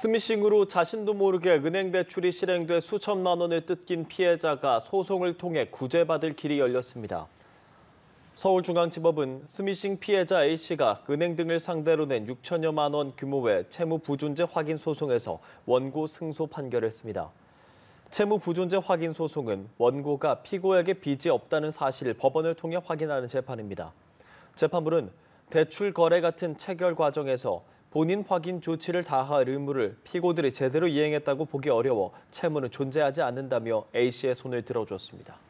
스미싱으로 자신도 모르게 은행 대출이 실행돼 수천만 원을 뜯긴 피해자가 소송을 통해 구제받을 길이 열렸습니다. 서울중앙지법은 스미싱 피해자 A씨가 은행 등을 상대로 낸 6천여만 원 규모의 채무 부존재 확인 소송에서 원고 승소 판결했습니다. 채무 부존재 확인 소송은 원고가 피고에게 빚이 없다는 사실을 법원을 통해 확인하는 재판입니다. 재판부는 대출 거래 같은 체결 과정에서 본인 확인 조치를 다할 의무를 피고들이 제대로 이행했다고 보기 어려워 채무는 존재하지 않는다며 A씨의 손을 들어줬습니다.